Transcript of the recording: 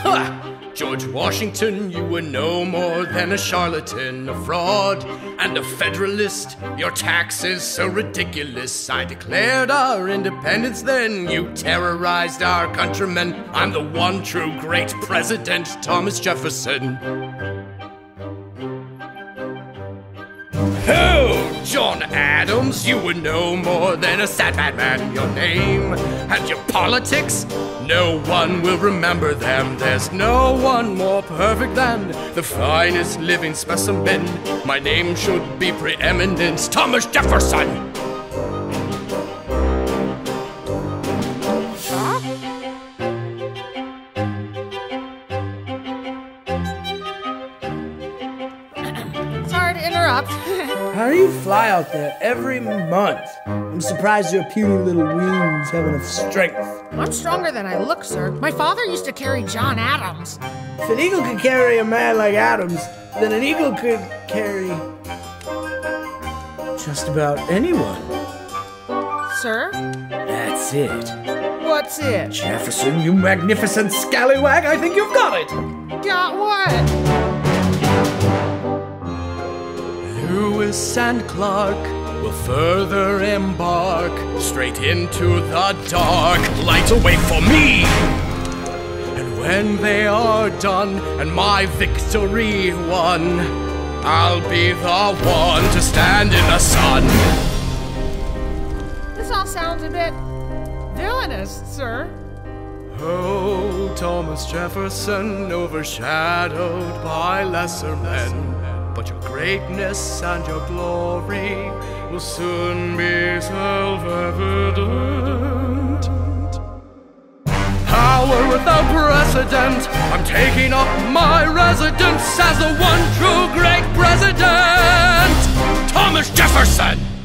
Ha! George Washington, you were no more than a charlatan, a fraud, and a federalist. Your taxes so ridiculous. I declared our independence then. You terrorized our countrymen. I'm the one true great president, Thomas Jefferson. Adams, you were no more than a sad bad man. Your name and your politics, no one will remember them. There's no one more perfect than the finest living specimen. My name should be preeminent, Thomas Jefferson. Sorry to interrupt. How do you fly out there every month? I'm surprised your puny little wings have enough strength. I'm stronger than I look, sir. My father used to carry John Adams. If an eagle could carry a man like Adams, then an eagle could carry just about anyone. Sir? That's it. What's it? Jefferson, you magnificent scallywag, I think you've got it. Got what? Lewis and Clark will further embark straight into the dark. Light away for me! And when they are done and my victory won, I'll be the one to stand in the sun. This all sounds a bit villainous, sir. Oh, Thomas Jefferson, overshadowed by lesser men. But your greatness and your glory will soon be self-evident. Power without precedent, I'm taking up my residence as the one true great president, Thomas Jefferson!